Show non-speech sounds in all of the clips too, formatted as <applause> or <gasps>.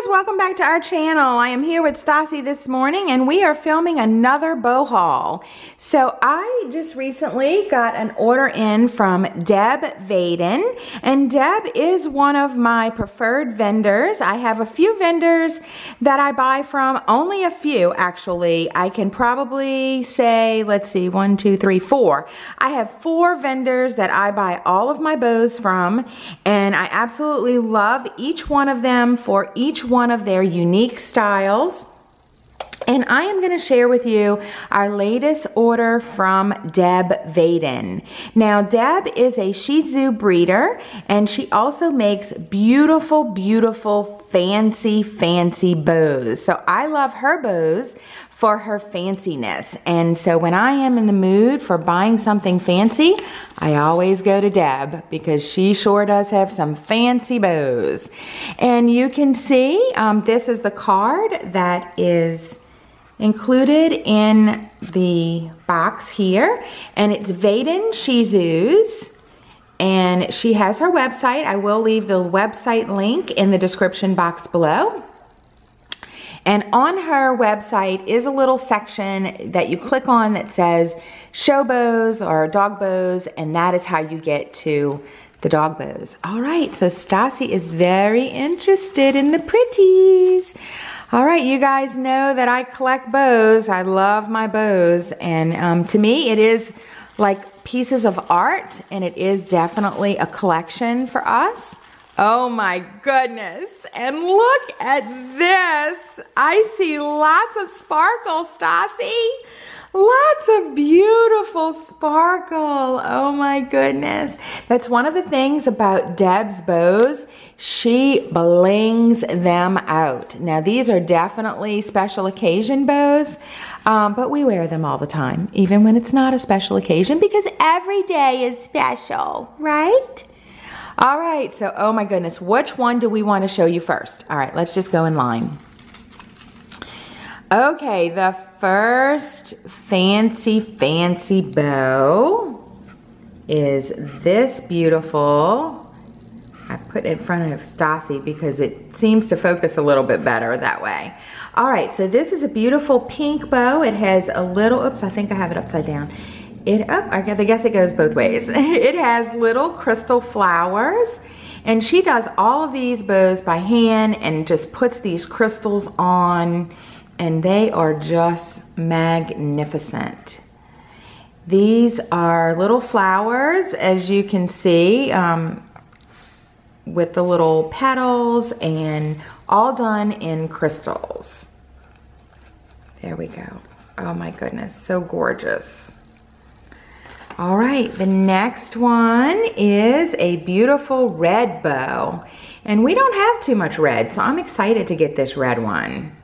guys, welcome back to our channel. I am here with Stassi this morning and we are filming another bow haul. So I just recently got an order in from Deb Vaiden and Deb is one of my preferred vendors. I have a few vendors that I buy from, only a few actually. I can probably say, let's see, one, two, three, four. I have four vendors that I buy all of my bows from and I absolutely love each one of them for each one of their unique styles. And I am going to share with you our latest order from Deb Vaiden. Now, Deb is a Shih Tzu breeder, and she also makes beautiful, beautiful, fancy, fancy bows. So I love her bows for her fanciness. And so when I am in the mood for buying something fancy, I always go to Deb because she sure does have some fancy bows. And you can see um, this is the card that is included in the box here. And it's Vaiden Shih Tzus. And she has her website. I will leave the website link in the description box below. And on her website is a little section that you click on that says show bows or dog bows, and that is how you get to the dog bows. All right, so Stassi is very interested in the pretties. All right, you guys know that I collect bows. I love my bows. And um, to me, it is like pieces of art, and it is definitely a collection for us. Oh my goodness. And look at this. I see lots of sparkle, Stassi. Lots of beautiful sparkle. Oh my goodness. That's one of the things about Deb's bows. She blings them out. Now these are definitely special occasion bows, um, but we wear them all the time, even when it's not a special occasion because every day is special, right? All right, so oh my goodness, which one do we want to show you first? All right, let's just go in line. Okay, the first fancy, fancy bow is this beautiful. I put it in front of Stassi because it seems to focus a little bit better that way. All right, so this is a beautiful pink bow. It has a little, oops, I think I have it upside down. It, oh, I guess it goes both ways. <laughs> it has little crystal flowers and she does all of these bows by hand and just puts these crystals on and they are just magnificent. These are little flowers, as you can see, um, with the little petals and all done in crystals. There we go. Oh my goodness, so gorgeous. All right, the next one is a beautiful red bow. And we don't have too much red, so I'm excited to get this red one.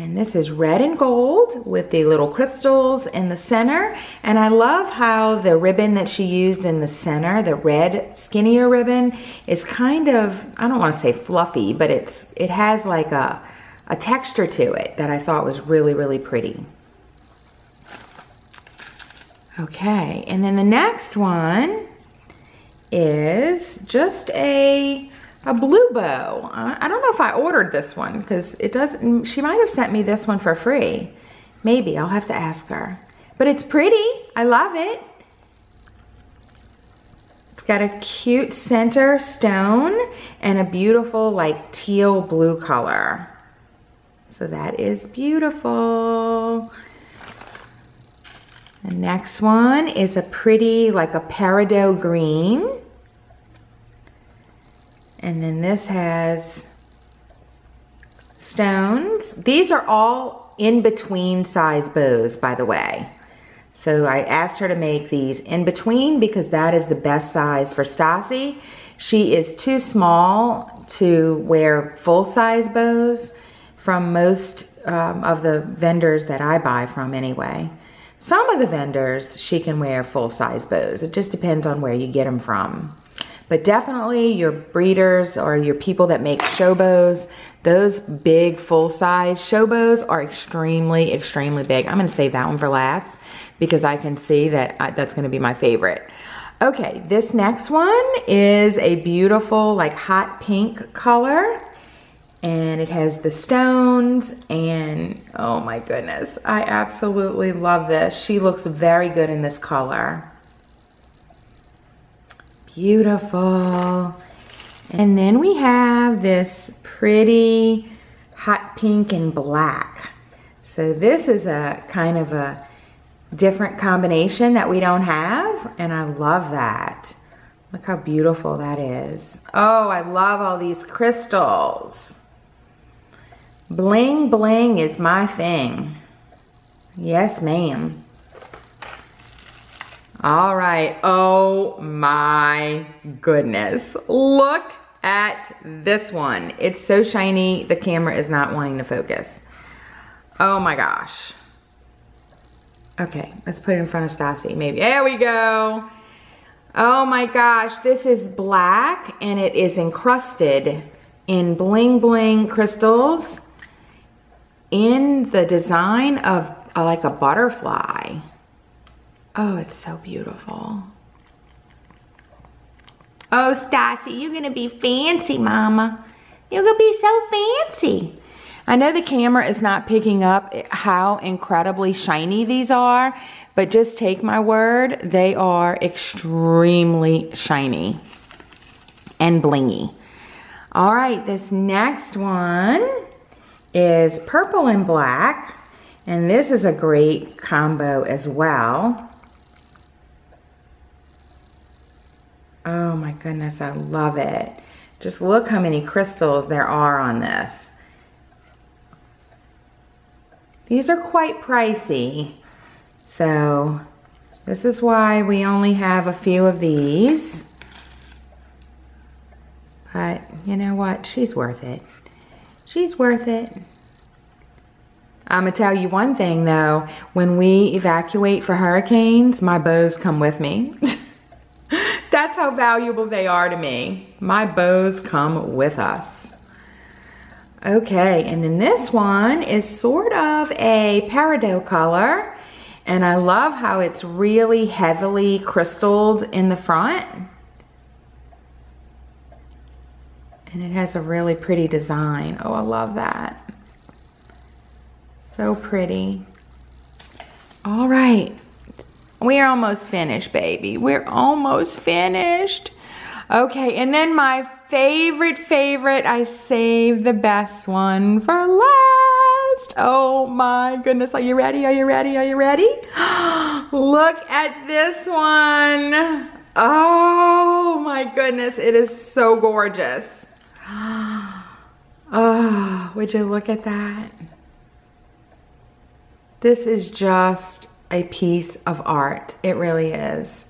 And this is red and gold with the little crystals in the center. And I love how the ribbon that she used in the center, the red skinnier ribbon, is kind of, I don't want to say fluffy, but it's it has like a, a texture to it that I thought was really, really pretty. Okay, and then the next one is just a a blue bow. I don't know if I ordered this one because it doesn't, she might have sent me this one for free. Maybe, I'll have to ask her. But it's pretty, I love it. It's got a cute center stone and a beautiful like teal blue color. So that is beautiful. The next one is a pretty, like a peridot green. And then this has stones. These are all in between size bows, by the way. So I asked her to make these in between because that is the best size for Stassi. She is too small to wear full size bows from most um, of the vendors that I buy from anyway. Some of the vendors, she can wear full-size bows. It just depends on where you get them from. But definitely your breeders or your people that make show bows, those big full-size show bows are extremely, extremely big. I'm gonna save that one for last because I can see that I, that's gonna be my favorite. Okay, this next one is a beautiful like hot pink color. and it has the stones and oh my goodness, I absolutely love this. She looks very good in this color. Beautiful. And then we have this pretty hot pink and black. So this is a kind of a different combination that we don't have and I love that. Look how beautiful that is. Oh, I love all these crystals. Bling bling is my thing. Yes, ma'am. All right. Oh my goodness. Look at this one. It's so shiny, the camera is not wanting to focus. Oh my gosh. Okay, let's put it in front of Stassi. Maybe. There we go. Oh my gosh, this is black and it is encrusted in bling bling crystals in the design of uh, like a butterfly. Oh, it's so beautiful. Oh, Stassi, you're gonna be fancy, mama. You're gonna be so fancy. I know the camera is not picking up how incredibly shiny these are, but just take my word, they are extremely shiny and blingy. All right, this next one is purple and black. And this is a great combo as well. Oh my goodness, I love it. Just look how many crystals there are on this. These are quite pricey. So this is why we only have a few of these. But you know what? She's worth it. She's worth it. I'm gonna tell you one thing though, when we evacuate for hurricanes, my bows come with me. <laughs> That's how valuable they are to me. My bows come with us. Okay, and then this one is sort of a peridot color, and I love how it's really heavily crystalled in the front. And it has a really pretty design. Oh, I love that. So pretty. All right. We're almost finished, baby. We're almost finished. Okay, and then my favorite, favorite, I saved the best one for last. Oh my goodness, are you ready? Are you ready? Are you ready? <gasps> Look at this one. Oh my goodness, it is so gorgeous. <gasps> Oh, would you look at that? This is just a piece of art. It really is.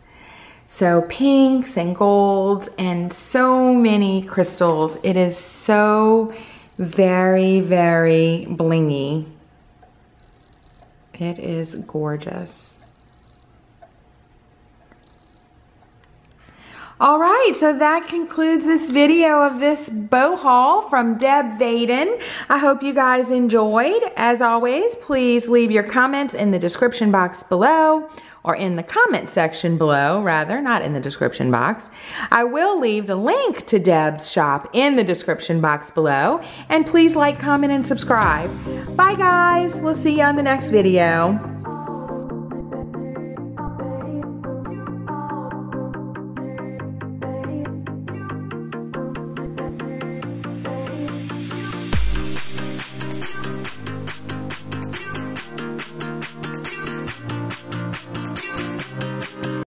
So pinks and golds and so many crystals. It is so very, very blingy. It is gorgeous. All right, so that concludes this video of this bow haul from Deb Vaiden. I hope you guys enjoyed. As always, please leave your comments in the description box below or in the comment section below, rather, not in the description box. I will leave the link to Deb's shop in the description box below. And please like, comment, and subscribe. Bye, guys. We'll see you on the next video.